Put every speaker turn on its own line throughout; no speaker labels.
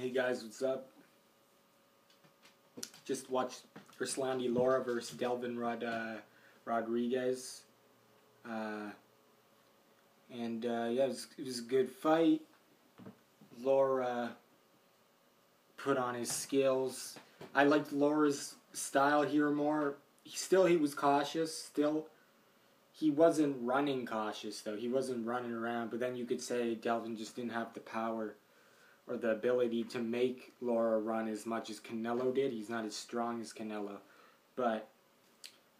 Hey guys, what's up? Just watched Erislandy Lara versus Delvin Rod, uh, Rodriguez. Uh, and uh, yeah, it was, it was a good fight. Lara put on his skills. I liked Lara's style here more. He, still, he was cautious. Still, he wasn't running cautious though. He wasn't running around. But then you could say Delvin just didn't have the power or the ability to make Lara run as much as Canelo did. He's not as strong as Canelo, but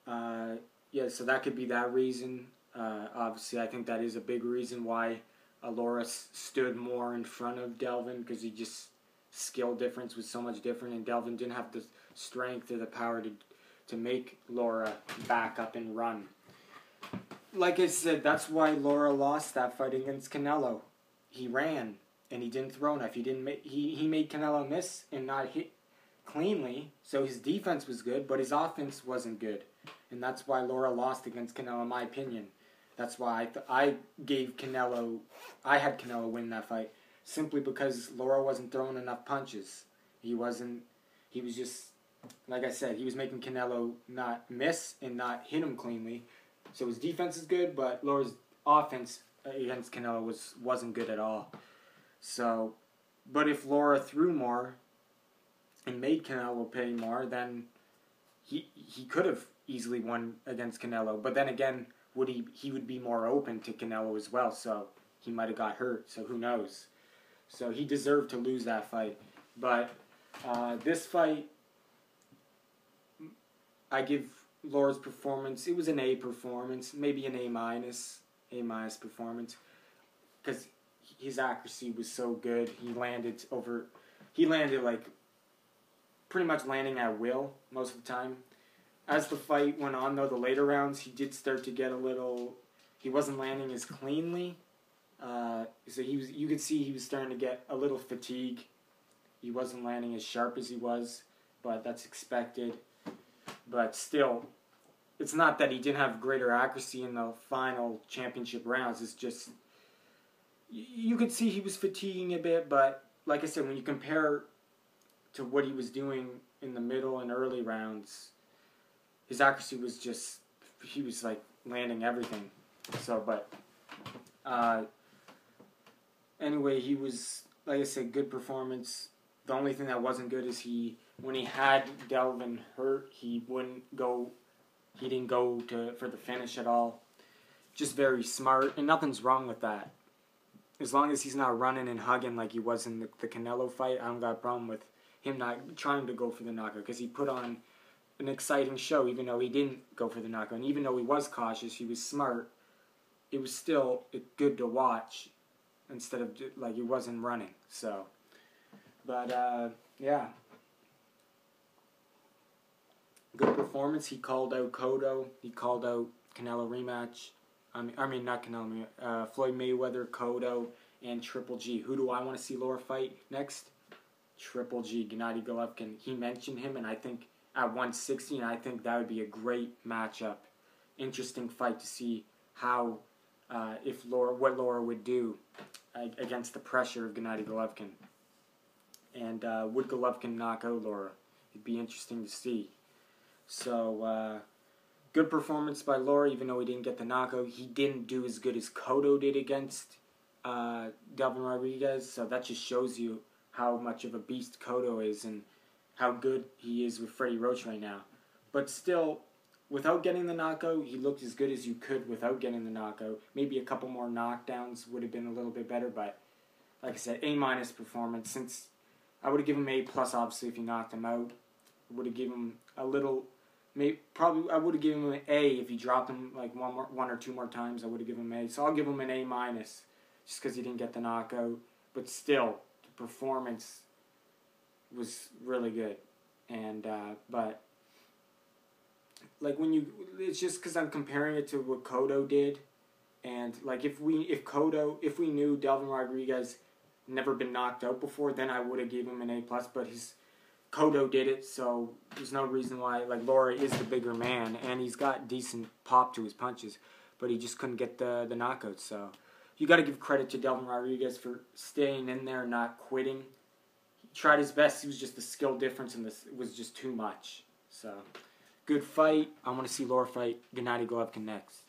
uh, yeah, so that could be that reason. Uh, obviously, I think that is a big reason why Lara stood more in front of Delvin because he just skill difference was so much different, and Delvin didn't have the strength or the power to to make Lara back up and run. Like I said, that's why Lara lost that fight against Canelo. He ran and he didn't throw enough. He didn't make, he he made Canelo miss and not hit cleanly. So his defense was good, but his offense wasn't good, and that's why Lara lost against Canelo, in my opinion. That's why I th- I gave Canelo, I had Canelo win that fight simply because Lara wasn't throwing enough punches. He wasn't. He was just like I said. He was making Canelo not miss and not hit him cleanly. So his defense is good, but Lara's offense uh, against Canelo was wasn't good at all. So, but if Lara threw more and made Canelo pay more, then he he could have easily won against Canelo. But then again, would he he would be more open to Canelo as well. So he might have got hurt. So who knows? So he deserved to lose that fight. But uh, this fight, I give Lara's performance. It was an A performance, maybe an A minus, A minus performance, because his accuracy was so good. He landed over, he landed like pretty much landing at will most of the time. As the fight went on, though, the later rounds, he did start to get a little. He wasn't landing as cleanly. Uh, so he was. You could see he was starting to get a little fatigue. He wasn't landing as sharp as he was, but that's expected. But still, it's not that he didn't have greater accuracy in the final championship rounds. It's just you could see he was fatiguing a bit, but like I said, when you compare to what he was doing in the middle and early rounds, his accuracy was just he was like landing everything. So, but uh, anyway, he was like I said, good performance. The only thing that wasn't good is he when he had Delvin hurt, he wouldn't go. He didn't go to for the finish at all. Just very smart, and nothing's wrong with that as long as he's not running and hugging like he was in the, the Canelo fight, I don't got a problem with him not trying to go for the knockout because he put on an exciting show, even though he didn't go for the knockout. And even though he was cautious, he was smart. It was still good to watch instead of like he wasn't running. So, but uh, yeah, good performance. He called out Cotto. He called out Canelo rematch. I mean, I mean not Canelo, uh, Floyd Mayweather, Cotto, and Triple G. Who do I want to see Lara fight next? Triple G, Gennady Golovkin. He mentioned him, and I think at 160, and I think that would be a great matchup. Interesting fight to see how, uh, if Lara, what Lara would do against the pressure of Gennady Golovkin. And uh, would Golovkin knock out Lara? It'd be interesting to see. So, uh, Good performance by Lara, even though he didn't get the knockout. He didn't do as good as Cotto did against uh, Delvin Rodriguez, so that just shows you how much of a beast Cotto is and how good he is with Freddie Roach right now. But still, without getting the knockout, he looked as good as you could without getting the knockout. Maybe a couple more knockdowns would have been a little bit better, but like I said, A minus performance. Since I would have given him A plus, obviously, if he knocked him out. Would have given him a little Maybe probably I would have given him an A if he dropped him like one more, one or two more times. I would have given him an A. So I'll give him an A minus, just because he didn't get the knockout. But still, the performance was really good, and uh, but like when you, it's just because I'm comparing it to what Cotto did, and like if we if Cotto if we knew Delvin Rodriguez never been knocked out before, then I would have gave him an A plus. But his Cotto did it, so there's no reason why. Like Lara is the bigger man, and he's got decent pop to his punches, but he just couldn't get the the knockouts. So you got to give credit to Delvin Rodriguez for staying in there, not quitting. He tried his best. He was just the skill difference and this was just too much. So, good fight. I want to see Lara fight Gennady Golovkin next.